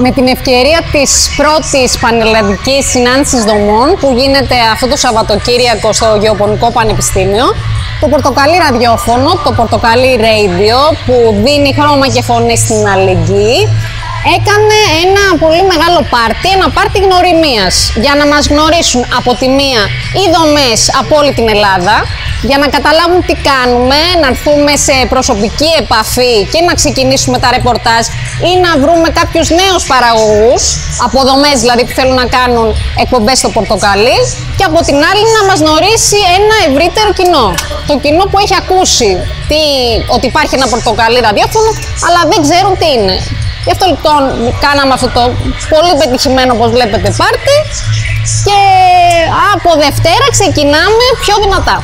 Με την ευκαιρία της πρώτης πανελλαδικής συνάντησης δομών που γίνεται αυτό το Σαββατοκύριακο στο Γεωπονικό Πανεπιστήμιο, το Πορτοκαλί ραδιόφωνο, το Πορτοκαλί Radio που δίνει χρώμα και φωνή στην αλληλεγγύη, έκανε ένα πολύ μεγάλο πάρτι, ένα πάρτι γνωριμίας. Για να μας γνωρίσουν από τη μία οι δομές από όλη την Ελλάδα, για να καταλάβουν τι κάνουμε, να έρθουμε σε προσωπική επαφή και να ξεκινήσουμε τα ρεπορτάζ ή να βρούμε κάποιους νέους παραγωγούς, αποδομές δηλαδή που θέλουν να κάνουν εκπομπές στο πορτοκαλί και από την άλλη να μας γνωρίσει ένα ευρύτερο κοινό. Το κοινό που έχει ακούσει τι, ότι υπάρχει ένα πορτοκαλί ραδιόφωνο, αλλά δεν ξέρουν τι είναι. Γι' αυτό λοιπόν κάναμε αυτό το πολύ πετυχημένο, όπως βλέπετε, πάρτι και από Δευτέρα ξεκινάμε πιο δυνατά.